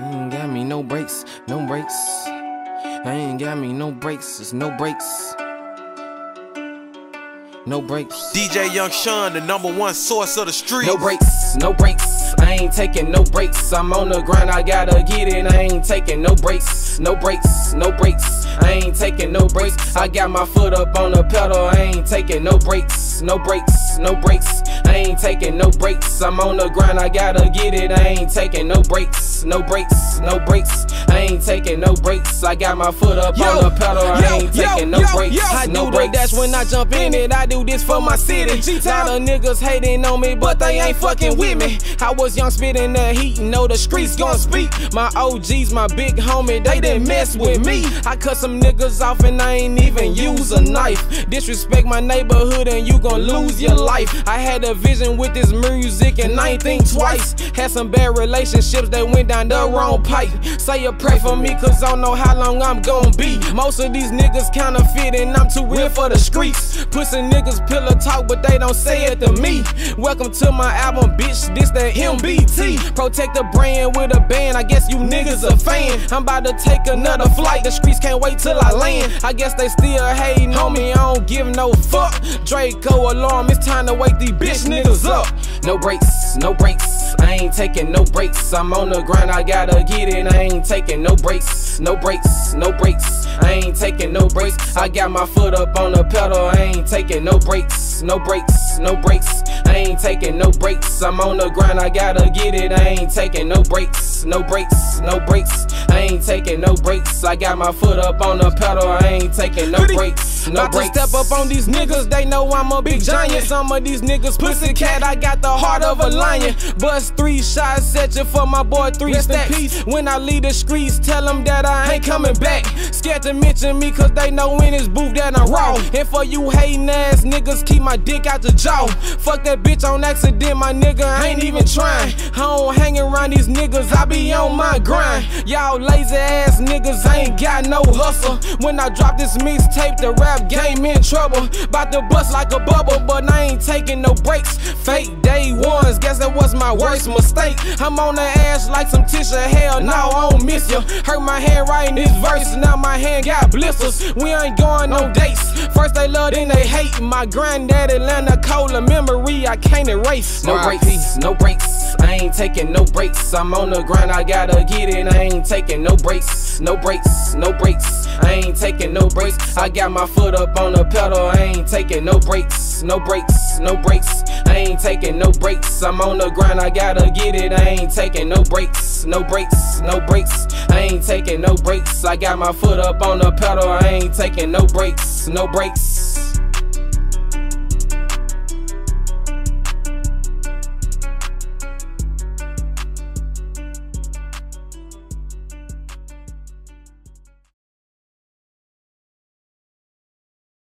ain't got me no breaks, no breaks. I ain't got me no breaks, it's no breaks. No breaks. DJ Young Sean, the number one source of the street. No breaks, no breaks. I ain't taking no breaks. I'm on the grind, I gotta get it. I ain't taking no breaks, no breaks, no breaks. I ain't taking no breaks. I got my foot up on the pedal. I ain't taking no breaks, no breaks, no breaks. I ain't taking no breaks. I'm on the grind, I gotta get it. I ain't taking no breaks, no breaks, no breaks. I ain't taking no breaks. I got my foot up Yo, on the pedal. I yo, ain't yo, taking no yo, breaks, yo. I no do the breaks. dash when I jump in it. I do this for my city. Lot of niggas hating on me, but they ain't fucking with me. I was young spitting that heat, know the streets gon' speak. My OGs, my big homie, they didn't mess with me. I cut some niggas off and I ain't even use a knife. Disrespect my neighborhood and you gon' lose your life. I had a vision with this music and I ain't think twice. Had some bad relationships that went down the wrong pipe. Say a prayer for me, cause I don't know how long I'm gon' be. Most of these niggas counterfeit and I'm too real for the streets. Pussy niggas pillow talk, but they don't say it to me. Welcome to my album, bitch. This the MBT. Protect the brand with a band. I guess you niggas a fan. I'm about to take another flight. The streets can't wait till I land. I guess they still hating on me. I don't give no fuck. Draco alarm. It's time to wake these bitch niggas up. No breaks, no breaks. I ain't taking no breaks. I'm on the grind, I gotta get it. I ain't taking no breaks, no breaks, no breaks. I ain't taking no breaks. I got my foot up on the pedal. I ain't taking no breaks, no breaks, no breaks. I ain't taking no breaks. I'm on the grind, I gotta get it. I ain't taking no breaks, no breaks, no breaks. I ain't taking no breaks. I got my foot up on the pedal. I ain't taking no breaks, no About to step up on these niggas, they know I'm a big giant. Some of these niggas pussy cat, I got the heart of a lion. Bust three shots set you for my boy three Rest stacks. When I leave the streets, tell them that I ain't coming back. Scared to mention me, cause they know in this booth that I'm raw. And for you hating ass niggas, keep my dick out the jaw. Fuck that bitch on accident, my nigga, I ain't even trying. I don't hang around these niggas, I be on my grind. Y'all lazy ass niggas I ain't got no hustle. When I drop this mixtape, the rap game in trouble. Bout to bust like a bubble, but I ain't taking no breaks. Fake day ones, guess that was my worst mistake. I'm on the ass like some tissue, miss you. Hurt my hand writing this verse, now my hand got blisters. We ain't going on dates. First they love, then they hate. My granddad Atlanta Cola memory, I can't erase. No breaks, no breaks. I ain't taking no breaks. I'm on the grind, I gotta get it. I ain't taking no breaks, no breaks, no breaks. I ain't taking no breaks. I got my foot up on the pedal. I ain't taking no breaks, no breaks, no breaks. I ain't taking no breaks. I'm on the grind, I gotta get it. I ain't taking no breaks, no breaks, no breaks. I ain't taking no breaks. I got my foot up on the pedal. I ain't taking no breaks, no breaks.